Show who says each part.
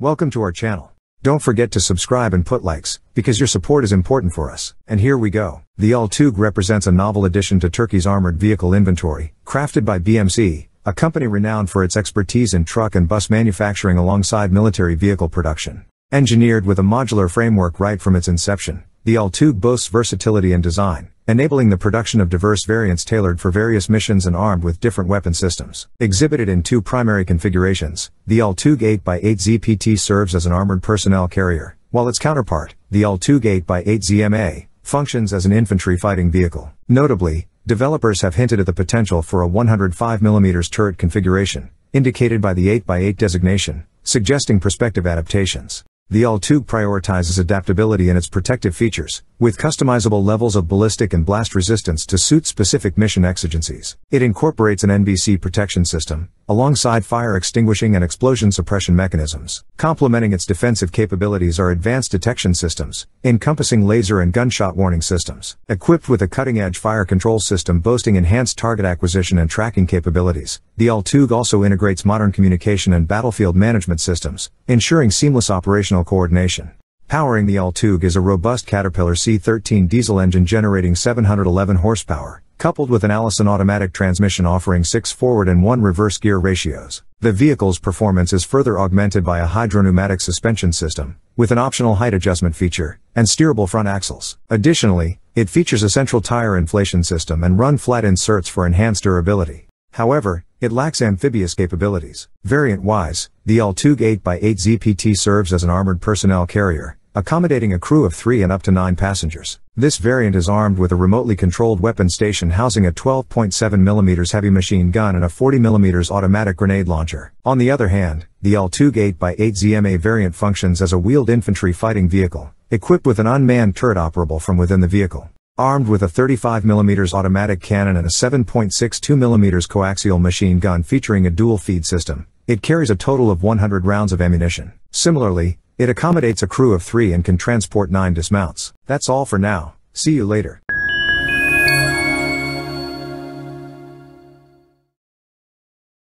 Speaker 1: Welcome to our channel. Don't forget to subscribe and put likes, because your support is important for us. And here we go. The Altug represents a novel addition to Turkey's armored vehicle inventory, crafted by BMC, a company renowned for its expertise in truck and bus manufacturing alongside military vehicle production. Engineered with a modular framework right from its inception, the Altug boasts versatility in design, enabling the production of diverse variants tailored for various missions and armed with different weapon systems. Exhibited in two primary configurations, the Altug 8x8 ZPT serves as an armored personnel carrier, while its counterpart, the Altug 8x8 ZMA, functions as an infantry fighting vehicle. Notably, developers have hinted at the potential for a 105mm turret configuration, indicated by the 8x8 designation, suggesting prospective adaptations. The Altug prioritizes adaptability in its protective features, with customizable levels of ballistic and blast resistance to suit specific mission exigencies. It incorporates an NBC protection system, alongside fire extinguishing and explosion suppression mechanisms. Complementing its defensive capabilities are advanced detection systems, encompassing laser and gunshot warning systems. Equipped with a cutting-edge fire control system boasting enhanced target acquisition and tracking capabilities, the Altug also integrates modern communication and battlefield management systems, ensuring seamless operational coordination. Powering the Altug is a robust Caterpillar C13 diesel engine generating 711 horsepower, coupled with an Allison automatic transmission offering 6 forward and 1 reverse gear ratios. The vehicle's performance is further augmented by a hydropneumatic suspension system, with an optional height adjustment feature, and steerable front axles. Additionally, it features a central tire inflation system and run flat inserts for enhanced durability. However, it lacks amphibious capabilities. Variant-wise, the Altug 8x8 ZPT serves as an armored personnel carrier, accommodating a crew of 3 and up to 9 passengers. This variant is armed with a remotely controlled weapon station housing a 12.7mm heavy machine gun and a 40mm automatic grenade launcher. On the other hand, the Altug 8x8 ZMA variant functions as a wheeled infantry fighting vehicle, equipped with an unmanned turret operable from within the vehicle. Armed with a 35mm automatic cannon and a 7.62mm coaxial machine gun featuring a dual feed system, it carries a total of 100 rounds of ammunition. Similarly, it accommodates a crew of three and can transport nine dismounts. That's all for now, see you later.